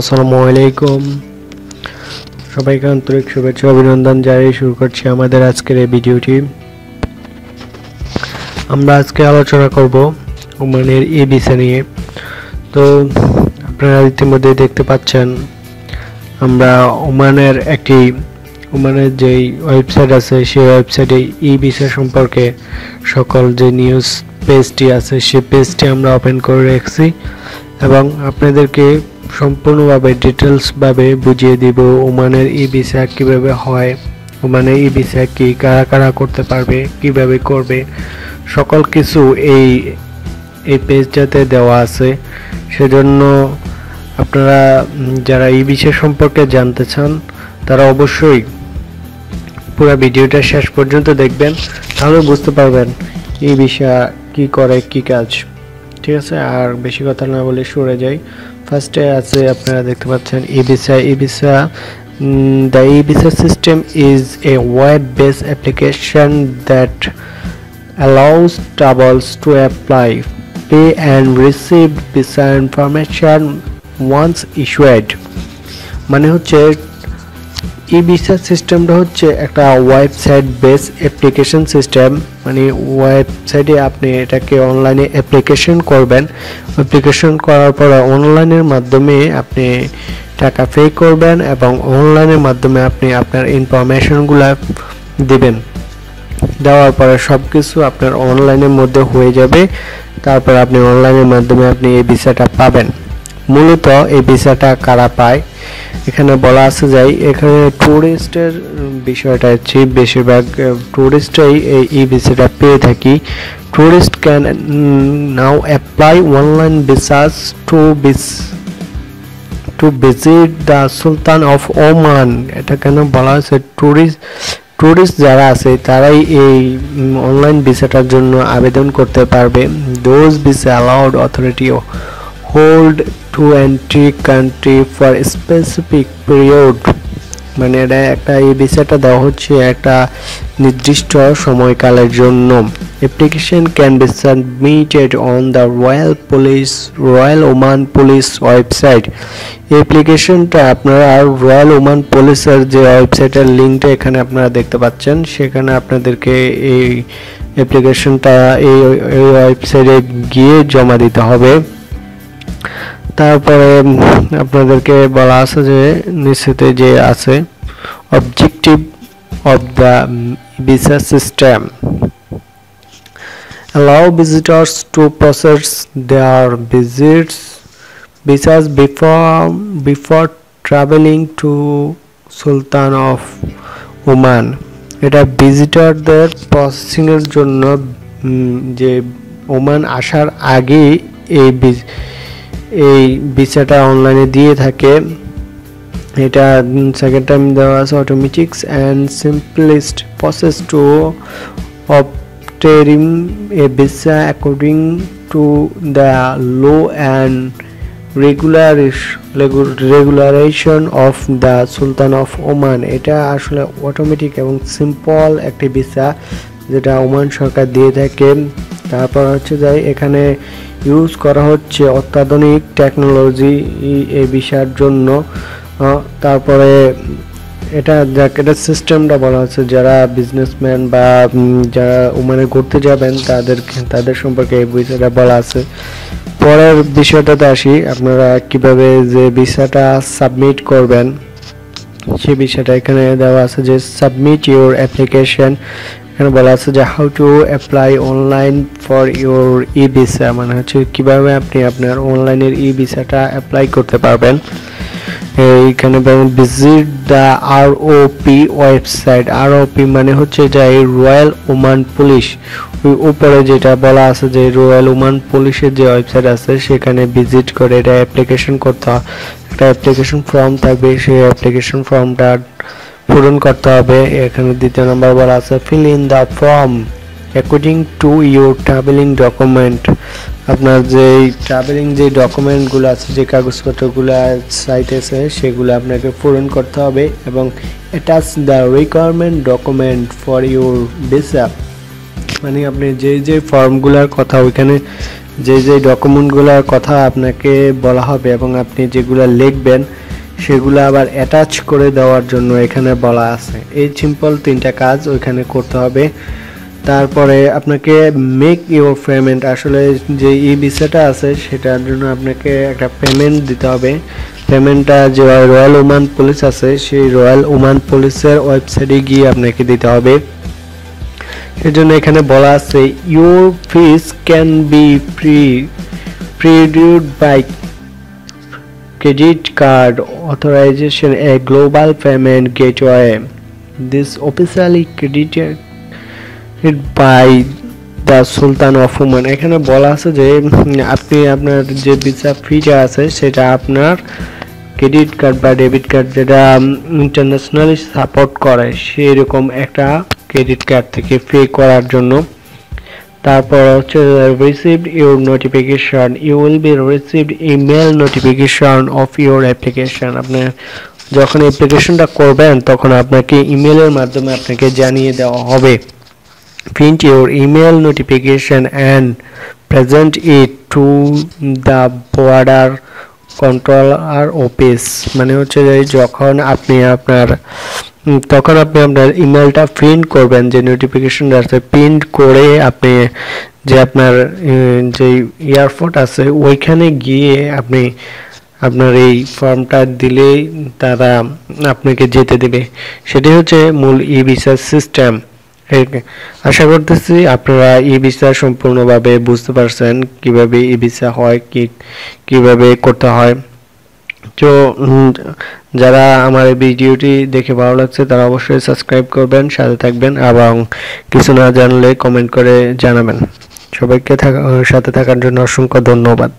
আসসালামু আলাইকুম। সবাইকে আন্তরিক শুভেচ্ছা, অভিনন্দন জানিয়ে শুরু করছি আমাদের আজকের এই ভিডিওটি। আমরা আজকে আলোচনা করব ওমানের ই ভিসা নিয়ে। তো আপনারা ইতিমধ্যে দেখতে পাচ্ছেন, আমরা ওমানের একটি, ওমানের যেই ওয়েবসাইট আছে, সেই ওয়েবসাইটে ই ভিসা সম্পর্কে সকল যে নিউজ পেজটি আছে, সেই পেজটি আমরা ওপেন করে রেখেছি। এবং আপনাদেরকে সম্পূর্ণভাবে ডিটেলসভাবে বুঝিয়ে দিব ওমানের ই ভিসা কীভাবে হয়, ওমানের ই ভিসা কি, কারা কারা করতে পারবে, কীভাবে করবে, সকল কিছু এই এই পেজটাতে দেওয়া আছে। সেজন্য আপনারা যারা এই বিষয় সম্পর্কে জানতে চান, তারা অবশ্যই পুরো ভিডিওটা শেষ পর্যন্ত দেখবেন, তাহলে বুঝতে পারবেন এই বিষয় কি করে, কি কাজ। ঠিক আছে? আর বেশি কথা না বলে সরে যাই। ফার্স্টে আছে আপনারা দেখতে পাচ্ছেন e visa e visa the e visa system is a web base application that allows travels to apply, pay and receive visa information once issued মানে হচ্ছে e visa সিস্টেমটা হচ্ছে একটা ওয়েবসাইট বেস অ্যাপ্লিকেশন সিস্টেম মানে ওয়েবসাইটে আপনি এটাকে অনলাইনে অ্যাপ্লিকেশন করবেন। অ্যাপ্লিকেশন করার পরে অনলাইনের মাধ্যমে আপনি টাকা পে করবেন এবং অনলাইনের মাধ্যমে আপনি আপনার ইনফরমেশনগুলো দিবেন। দেওয়ার পরে সব কিছু আপনার অনলাইনের মধ্যে হয়ে যাবে। তারপর আপনি অনলাইনের মাধ্যমে আপনি এই ভিসাটা পাবেন। মূলত এই ভিসাটা কারা পায়? এখানে বলা আছে যাই এখানে ট্যুরিস্টের বিষয়টা হচ্ছে বেশিরভাগ ট্যুরিস্টরাই এই ই ভিসাটা পেয়ে থাকি। Tourist can now apply online visas to visa to visit the sultan of Oman এটা কেন বলা হয়েছে? ট্যুরিস্ট ট্যুরিস্ট যারা আছে, তারাই এই অনলাইন ভিসাটার জন্য আবেদন করতে পারবে। Those visa allowed authority hold to entry country for specific period মানে এটা একটা এই ভিসাটা দেওয়া হচ্ছে একটা নির্দিষ্ট সময়কালের জন্য। Application can be submitted on the royal police royal Oman police website অ্যাপ্লিকেশনটা আপনারা রয়্যাল ওমান পুলিশের যে ওয়েবসাইটের লিঙ্কটা এখানে আপনারা দেখতে পাচ্ছেন, সেখানে আপনাদেরকে এই অ্যাপ্লিকেশনটা এই এই ওয়েবসাইটে গিয়ে জমা দিতে হবে। তারপরে আপনাদেরকে বলা আছে যে নিশ্চিত যে আছে objective of the visa system allow visitors to process their visits, visas before before traveling to sultan of Oman এটা ভিজিটরদের প্রসেসিং এর জন্য যে ওমান আসার আগে এই এই ভিসাটা অনলাইনে দিয়ে থাকে। এটা সেকেন্ড টাইম দেওয়া আছে automatics and simplest process to obtaining a visa according to the law and regulation of the Sultan of Oman এটা আসলে অটোমেটিক এবং সিম্পল একটি ভিসা যেটা ওমান সরকার দিয়ে থাকে। তারপর হচ্ছে যাই, এখানে ইউজ করা হচ্ছে অত্যাধুনিক টেকনোলজি এই ভিসার জন্য। তারপরে এটা এটা সিস্টেমটা বলা হচ্ছে, যারা বিজনেসম্যান বা যারা ওমানে ঘুরতে যাবেন তাদের তাদের সম্পর্কে এই বিষয়টা বলা আছে। পরের বিষয়টাতে আসি, আপনারা কীভাবে যে ভিসাটা সাবমিট করবেন, সে বিষয়টা এখানে দেওয়া আছে যে সাবমিট ইউর অ্যাপ্লিকেশন এখানে বলা আছে যে how to apply online for your e visa মানে হচ্ছে কীভাবে আপনি আপনার অনলাইনের ই ভিসাটা অ্যাপ্লাই করতে পারবেন। এইখানে visit the R O P website R O P মানে হচ্ছে যে রয়্যাল ওমান পুলিশ ওই উপরে যেটা বলা আছে যে রয়্যাল ওমান পুলিশের যে ওয়েবসাইট আছে, সেখানে ভিজিট করে এটা অ্যাপ্লিকেশন করতে হয়। একটা অ্যাপ্লিকেশন ফর্ম থাকবে, সেই অ্যাপ্লিকেশন ফর্মটা পূরণ করতে হবে। এখানে দ্বিতীয় নম্বর বলা আছে fill in the form according to your travelling document আপনার যে ট্রাভেলিং যে ডকুমেন্টগুলো আছে, যে কাগজপত্রগুলো সাইট সেগুলো আপনাকে পূরণ করতে হবে এবং attach the requirement document for your visa মানে আপনি যে যে ফর্মগুলোর কথা, ওইখানে যে যে ডকুমেন্টগুলোর কথা আপনাকে বলা হবে এবং আপনি যেগুলো লিখবেন সেগুলো আবার অ্যাটাচ করে দেওয়ার জন্য এখানে বলা আছে। এই সিম্পল তিনটা কাজ ওইখানে করতে হবে। তারপরে আপনাকে মেক ইউর পেমেন্ট আসলে যে ই ভিসাটা আছে সেটার জন্য আপনাকে একটা পেমেন্ট দিতে হবে। পেমেন্টটা যে রয়্যাল ওমান পুলিশ আছে, সেই রয়্যাল ওমান পুলিশের ওয়েবসাইটে গিয়ে আপনাকে দিতে হবে। সেজন্য এখানে বলা আছে your fees can be pre prepaid by credit card authorization a global payment gateway this officially credited by the sultan of Oman এখানে বলা আছে যে, আপনি আপনার যে ভিসা ফিটা আছে, সেটা আপনার ক্রেডিট কার্ড বা ডেবিট কার্ড যেটা ইন্টারন্যাশনালি সাপোর্ট করে সেই রকম একটা ক্রেডিট কার্ড থেকে পে করার জন্য। তারপর হচ্ছে received your notification you will be received email notification of your application আপনার যখন অ্যাপ্লিকেশনটা করবেন, তখন আপনাকে ইমেলের মাধ্যমে আপনাকে জানিয়ে দেওয়া হবে। Print your email notification and present it to the border controller office মানে হচ্ছে যখন আপনি আপনার তখন আপনি আপনার ইমেলটা প্রিন্ট করবেন, যে নোটিফিকেশনটা আছে প্রিন্ট করে আপনি যে আপনার যে এয়ারপোর্ট আছে, ওইখানে গিয়ে আপনি আপনার এই ফর্মটা দিলেই তারা আপনাকে যেতে দেবে। সেটি হচ্ছে মূল ই ভিসা সিস্টেম আশা করতেছি আপনারা ই ভিসা সম্পূর্ণভাবে বুঝতে পারছেন কীভাবে ই ভিসা হয়, কি, কীভাবে করতে হয়। তো যারা আমার এই ভিডিওটি দেখে ভালো লাগছে, তারা অবশ্যই সাবস্ক্রাইব করবেন, সাথে থাকবেন এবং কিছু না জানলে কমেন্ট করে জানাবেন। সবাইকে থাকা, সাথে থাকার জন্য অসংখ্য ধন্যবাদ।